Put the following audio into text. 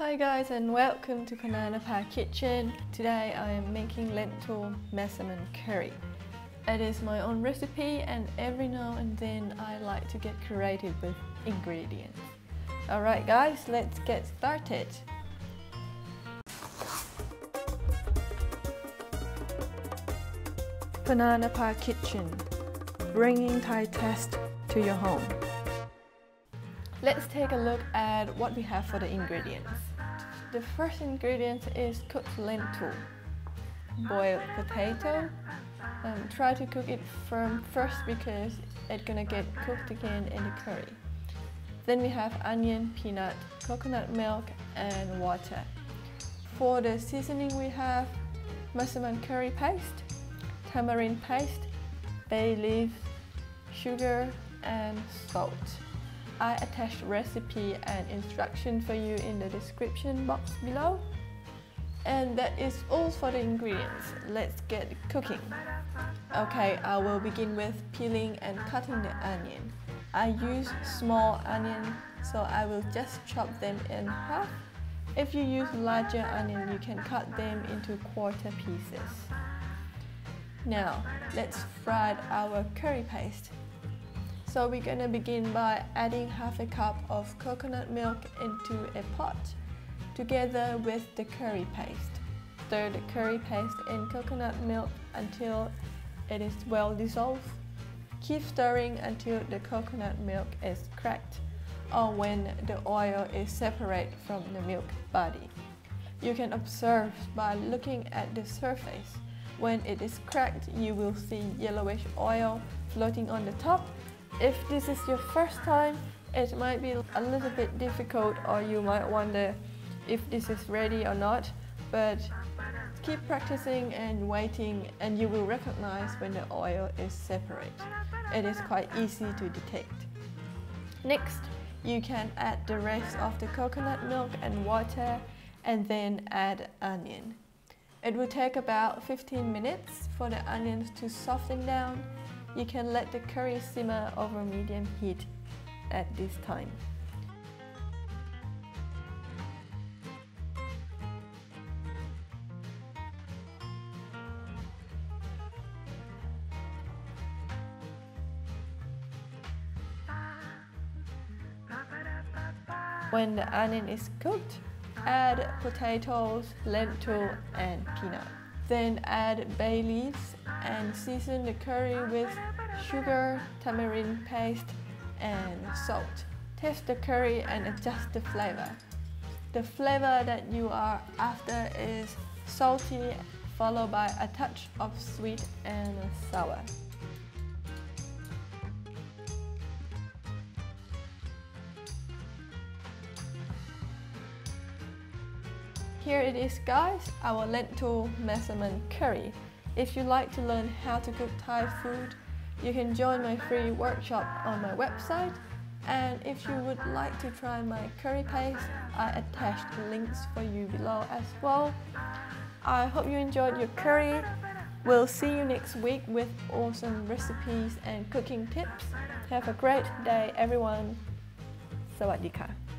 Hi guys and welcome to Pana Napa Kitchen. Today I am making lentil massaman curry. It is my own recipe and every now and then I like to get creative with ingredients. Alright guys, let's get started. Banana Pana Napa Kitchen, bringing Thai taste to your home. Let's take a look at what we have for the ingredients. The first ingredient is cooked lentil, boiled potato. Um, try to cook it firm first because it's gonna get cooked again in the curry. Then we have onion, peanut, coconut milk and water. For the seasoning we have massaman curry paste, tamarind paste, bay leaf, sugar and salt. I attached recipe and instruction for you in the description box below. And that is all for the ingredients. Let's get cooking. Okay, I will begin with peeling and cutting the onion. I use small onion, so I will just chop them in half. If you use larger onion, you can cut them into quarter pieces. Now, let's fry our curry paste. So we're gonna begin by adding half a cup of coconut milk into a pot together with the curry paste. Stir the curry paste in coconut milk until it is well dissolved. Keep stirring until the coconut milk is cracked or when the oil is separate from the milk body. You can observe by looking at the surface. When it is cracked, you will see yellowish oil floating on the top if this is your first time, it might be a little bit difficult or you might wonder if this is ready or not, but keep practicing and waiting and you will recognize when the oil is separate. It is quite easy to detect. Next, you can add the rest of the coconut milk and water and then add onion. It will take about 15 minutes for the onions to soften down you can let the curry simmer over medium heat at this time. When the onion is cooked, add potatoes, lentil and peanut. Then add bay leaves and season the curry with sugar, tamarind paste, and salt. Taste the curry and adjust the flavor. The flavor that you are after is salty, followed by a touch of sweet and sour. Here it is guys, our lentil massaman curry. If you like to learn how to cook Thai food, you can join my free workshop on my website. And if you would like to try my curry paste, I attached links for you below as well. I hope you enjoyed your curry. We'll see you next week with awesome recipes and cooking tips. Have a great day everyone. สวัสดีค่ะ